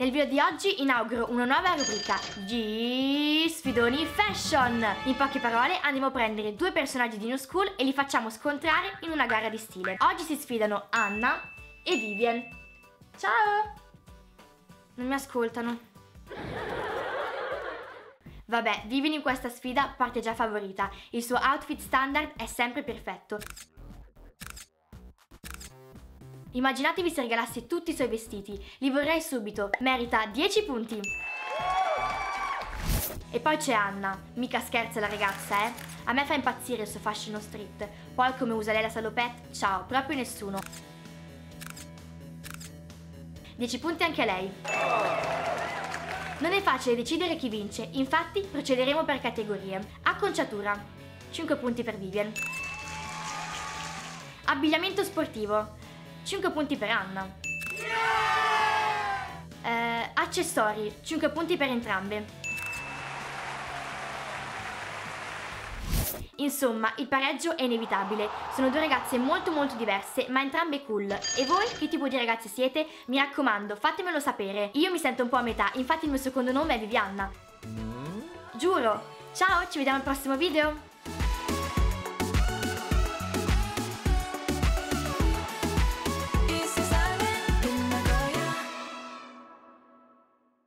Nel video di oggi inauguro una nuova rubrica, gli sfidoni fashion. In poche parole andiamo a prendere due personaggi di New School e li facciamo scontrare in una gara di stile. Oggi si sfidano Anna e Vivian. Ciao! Non mi ascoltano. Vabbè, Vivian in questa sfida parte già favorita. Il suo outfit standard è sempre perfetto. Immaginatevi se regalassi tutti i suoi vestiti. Li vorrei subito. Merita 10 punti. E poi c'è Anna. Mica scherza la ragazza, eh? A me fa impazzire il suo fascino street. Poi come usa lei la salopette? Ciao, proprio nessuno. 10 punti anche a lei. Non è facile decidere chi vince, infatti procederemo per categorie. Acconciatura. 5 punti per Vivian. Abbigliamento sportivo. 5 punti per Anna. Eh, accessori, 5 punti per entrambe. Insomma, il pareggio è inevitabile. Sono due ragazze molto molto diverse, ma entrambe cool. E voi che tipo di ragazze siete? Mi raccomando, fatemelo sapere. Io mi sento un po' a metà, infatti il mio secondo nome è Vivianna. Giuro. Ciao, ci vediamo al prossimo video.